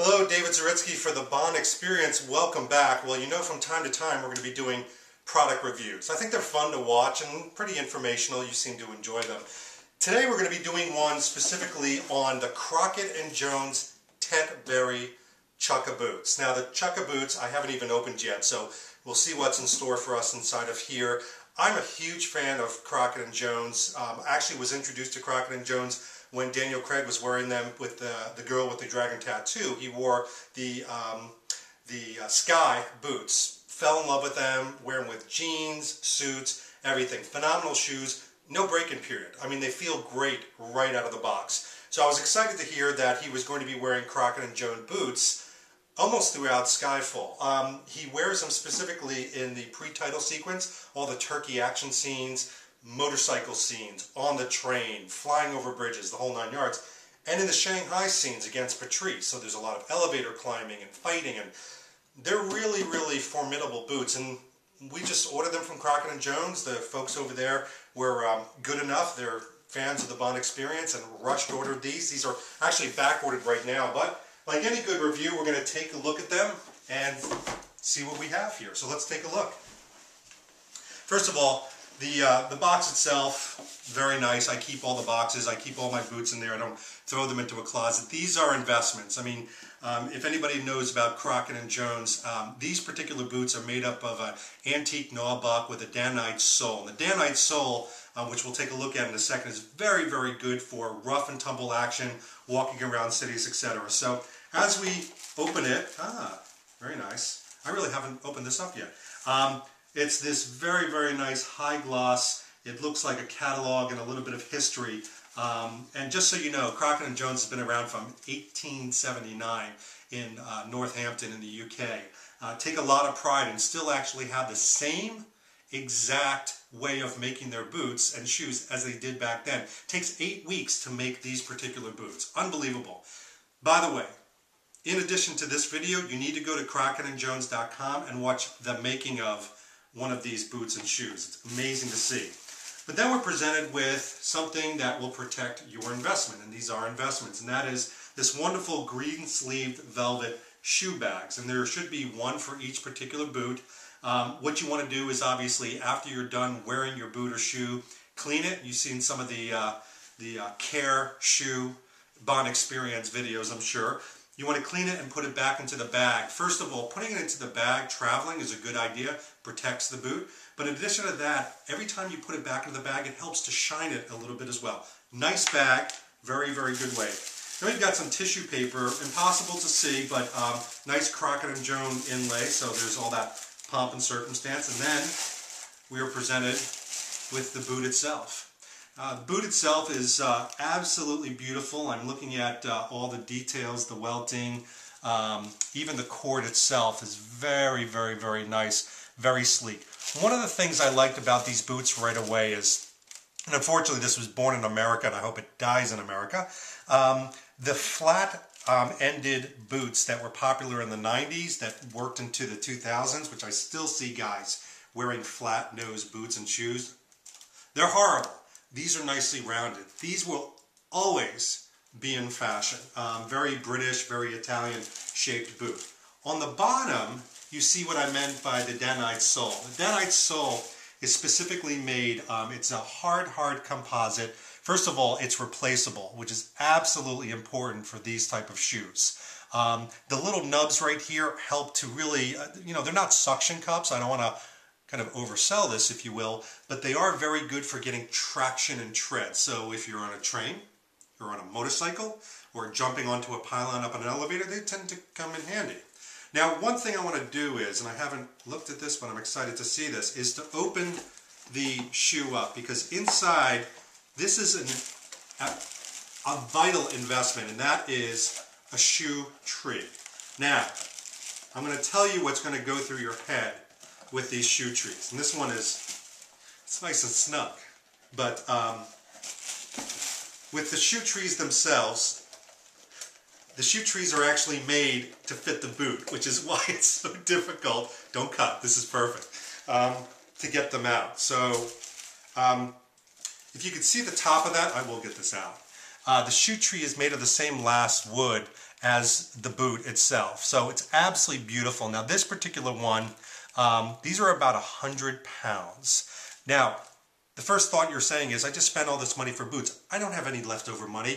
Hello, David Zaritsky for the Bond Experience. Welcome back. Well, you know from time to time we're going to be doing product reviews. I think they're fun to watch and pretty informational. You seem to enjoy them. Today we're going to be doing one specifically on the Crockett & Jones Tent Berry Chukka boots. Now the Chukka boots I haven't even opened yet, so we'll see what's in store for us inside of here. I'm a huge fan of Crockett & Jones. Um, actually was introduced to Crockett & Jones when Daniel Craig was wearing them with the, the girl with the dragon tattoo. He wore the, um, the uh, Skye boots. Fell in love with them, wear them with jeans, suits, everything. Phenomenal shoes, no break-in period. I mean, they feel great right out of the box. So I was excited to hear that he was going to be wearing Crockett & Jones boots almost throughout Skyfall. Um, he wears them specifically in the pre-title sequence, all the turkey action scenes, motorcycle scenes, on the train, flying over bridges, the whole nine yards, and in the Shanghai scenes against Patrice. So there's a lot of elevator climbing and fighting, and they're really, really formidable boots. And we just ordered them from Crockett & Jones. The folks over there were um, good enough. They're fans of the Bond experience and rushed ordered these. These are actually back ordered right now, but like any good review, we're going to take a look at them and see what we have here. So let's take a look. First of all, the, uh, the box itself, very nice. I keep all the boxes. I keep all my boots in there. I don't throw them into a closet. These are investments. I mean, um, if anybody knows about Crockett & Jones, um, these particular boots are made up of an antique nubuck with a Dainite sole. And the Dainite sole, um, which we'll take a look at in a second, is very, very good for rough and tumble action, walking around cities, etc. So as we open it, ah, very nice. I really haven't opened this up yet. Um, it's this very, very nice high gloss. It looks like a catalog and a little bit of history. Um, and just so you know, Crockett & Jones has been around from 1879 in uh, Northampton in the UK. Uh, take a lot of pride and still actually have the same exact way of making their boots and shoes as they did back then. Takes eight weeks to make these particular boots. Unbelievable. By the way, in addition to this video, you need to go to crockettandjones.com and watch the making of one of these boots and shoes. It's amazing to see. But then we're presented with something that will protect your investment, and these are investments, and that is this wonderful green-sleeved velvet shoe bags, and there should be one for each particular boot. Um, what you want to do is obviously after you're done wearing your boot or shoe, clean it. You've seen some of the, uh, the uh, care shoe Bond experience videos, I'm sure. You want to clean it and put it back into the bag. First of all, putting it into the bag traveling is a good idea, protects the boot. But in addition to that, every time you put it back into the bag, it helps to shine it a little bit as well. Nice bag, very, very good way. Then we've got some tissue paper, impossible to see, but um, nice Crockett & Jones inlay, so there's all that pomp and circumstance. And then we are presented with the boot itself. Uh, the boot itself is uh, absolutely beautiful. I'm looking at uh, all the details, the welting, um, even the cord itself is very, very, very nice, very sleek. One of the things I liked about these boots right away is, and unfortunately this was born in America and I hope it dies in America, um, the flat um, ended boots that were popular in the 90s that worked into the 2000s, which I still see guys wearing flat nose boots and shoes. They're horrible. These are nicely rounded. These will always be in fashion. Um, very British, very Italian shaped boot. On the bottom, you see what I meant by the Dainite sole. The Dainite sole is specifically made, um, it's a hard, hard composite. First of all, it's replaceable, which is absolutely important for these type of shoes. Um, the little nubs right here help to really, uh, you know, they're not suction cups. I don't want to kind of oversell this, if you will, but they are very good for getting traction and tread. So if you're on a train, you're on a motorcycle, or jumping onto a pylon up on an elevator, they tend to come in handy. Now, one thing I want to do is, and I haven't looked at this, but I'm excited to see this, is to open the shoe up, because inside, this is an, a, a vital investment, and that is a shoe tree. Now, I'm going to tell you what's going to go through your head with these shoe trees. And this one is, it's nice and snug. But um, with the shoe trees themselves, the shoe trees are actually made to fit the boot, which is why it's so difficult. Don't cut, this is perfect. Um, to get them out. So um, if you could see the top of that, I will get this out. Uh, the shoe tree is made of the same last wood as the boot itself. So it's absolutely beautiful. Now this particular one, um, these are about a hundred pounds. Now, the first thought you're saying is, I just spent all this money for boots. I don't have any leftover money.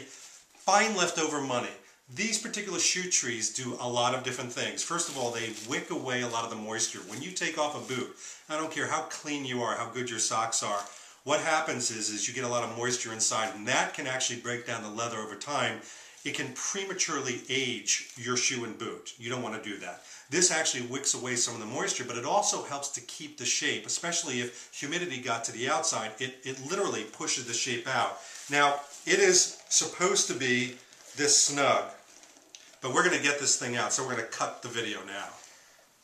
Find leftover money. These particular shoe trees do a lot of different things. First of all, they wick away a lot of the moisture. When you take off a boot, I don't care how clean you are, how good your socks are, what happens is, is you get a lot of moisture inside and that can actually break down the leather over time. It can prematurely age your shoe and boot. You don't want to do that. This actually wicks away some of the moisture, but it also helps to keep the shape, especially if humidity got to the outside. It, it literally pushes the shape out. Now, it is supposed to be this snug, but we're going to get this thing out, so we're going to cut the video now.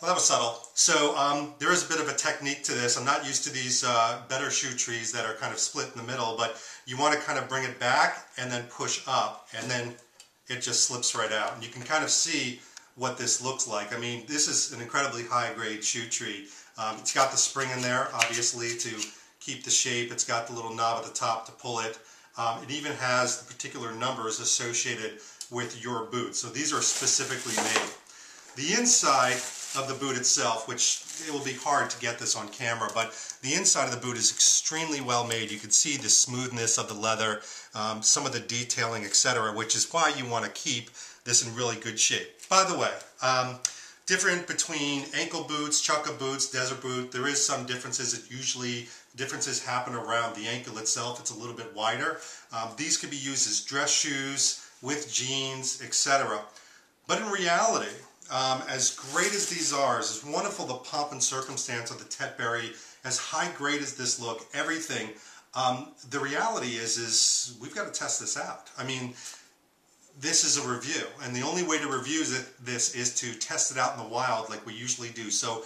Well, that was subtle. So um, there is a bit of a technique to this. I'm not used to these uh, better shoe trees that are kind of split in the middle, but you want to kind of bring it back and then push up, and then it just slips right out. And you can kind of see what this looks like. I mean, this is an incredibly high-grade shoe tree. Um, it's got the spring in there, obviously, to keep the shape. It's got the little knob at the top to pull it. Um, it even has the particular numbers associated with your boot. So these are specifically made. The inside of the boot itself, which it will be hard to get this on camera, but the inside of the boot is extremely well made. You can see the smoothness of the leather, um, some of the detailing, etc., which is why you want to keep this in really good shape. By the way, um, different between ankle boots, chukka boots, desert boot, there is some differences. It usually, differences happen around the ankle itself. It's a little bit wider. Um, these could be used as dress shoes, with jeans, etc. But in reality, um, as great as these are, as wonderful the pomp and circumstance of the Tetbury, as high grade as this look, everything, um, the reality is, is we've got to test this out. I mean, this is a review, and the only way to review this is to test it out in the wild like we usually do. So,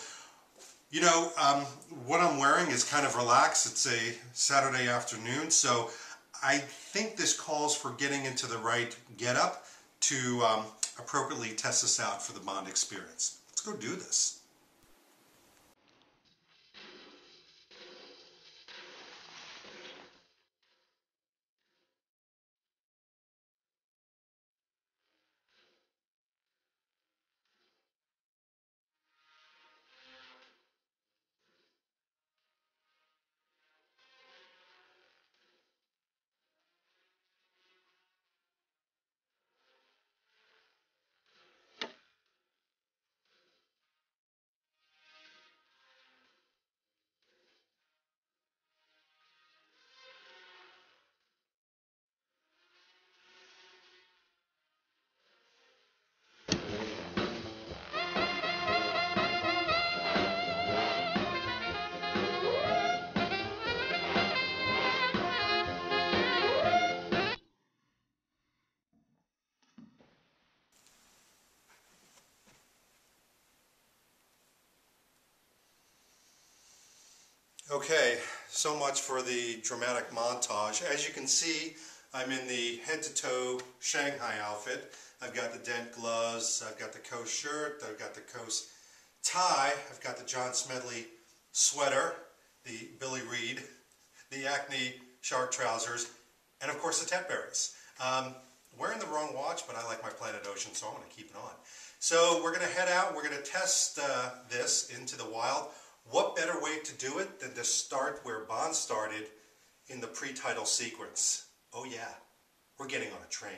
you know, um, what I'm wearing is kind of relaxed. It's a Saturday afternoon, so I think this calls for getting into the right getup to um, appropriately test this out for the Bond experience. Let's go do this. Okay, so much for the dramatic montage. As you can see, I'm in the head-to-toe Shanghai outfit. I've got the dent gloves, I've got the Coast shirt, I've got the Coast tie, I've got the John Smedley sweater, the Billy Reid, the Acne shark trousers, and of course the Tetburys. Um, wearing the wrong watch, but I like my Planet Ocean, so I'm going to keep it on. So we're going to head out, we're going to test uh, this into the wild. What better way to do it than to start where Bond started in the pre-title sequence? Oh yeah, we're getting on a train.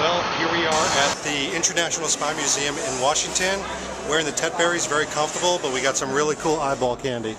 Well, here we are at the International Spy Museum in Washington. Wearing the Tetburys, very comfortable, but we got some really cool eyeball candy.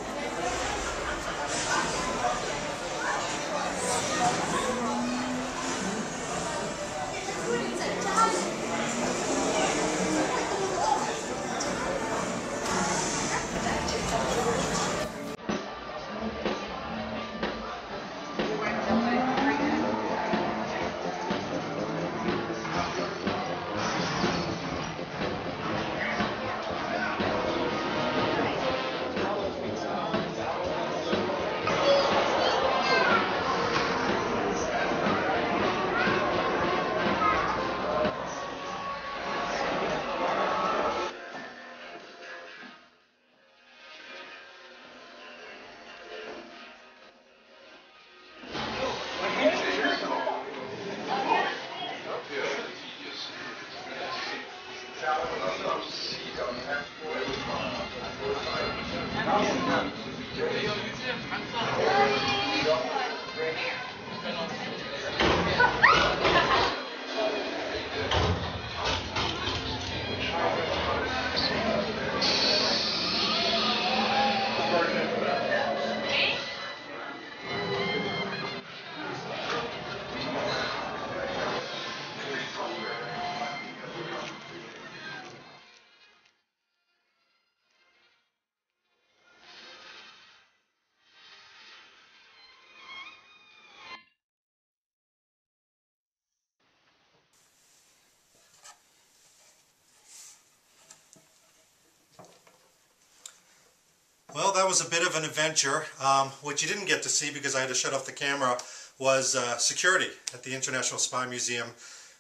Was a bit of an adventure. Um, what you didn't get to see because I had to shut off the camera was uh, security at the International Spy Museum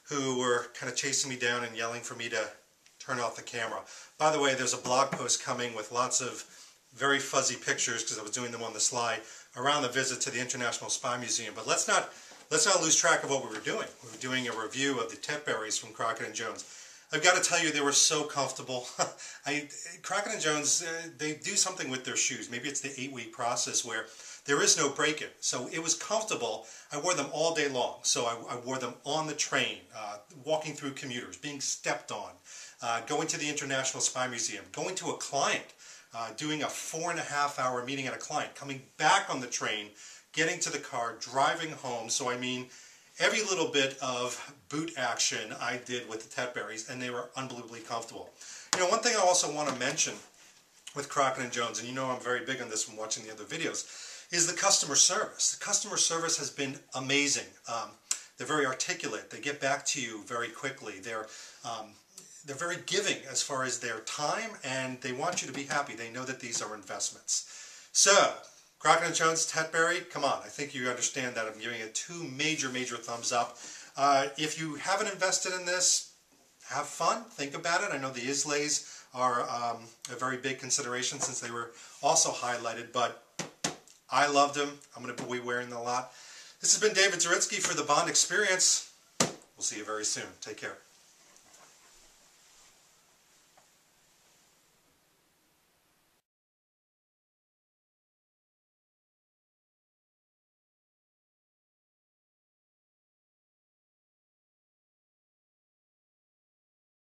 who were kind of chasing me down and yelling for me to turn off the camera. By the way, there's a blog post coming with lots of very fuzzy pictures because I was doing them on the slide around the visit to the International Spy Museum. But let's not let's not lose track of what we were doing. We were doing a review of the Tetburys from Crockett and Jones. I've got to tell you, they were so comfortable. I, Crockett and Jones, uh, they do something with their shoes. Maybe it's the eight-week process where there is no break-in. So it was comfortable. I wore them all day long. So I, I wore them on the train, uh, walking through commuters, being stepped on, uh, going to the International Spy Museum, going to a client, uh, doing a four and a half hour meeting at a client, coming back on the train, getting to the car, driving home. So I mean, every little bit of boot action I did with the Tetburys, and they were unbelievably comfortable. You know, one thing I also want to mention with Crockett and Jones, and you know I'm very big on this from watching the other videos, is the customer service. The customer service has been amazing. Um, they're very articulate. They get back to you very quickly. They're um, they're very giving as far as their time, and they want you to be happy. They know that these are investments. So, Crockett and Jones, Tetbury, come on. I think you understand that I'm giving it two major, major thumbs up. Uh, if you haven't invested in this, have fun. Think about it. I know the Isleys are um, a very big consideration since they were also highlighted, but I loved them. I'm going to be wearing them a lot. This has been David Zaritsky for the Bond Experience. We'll see you very soon. Take care.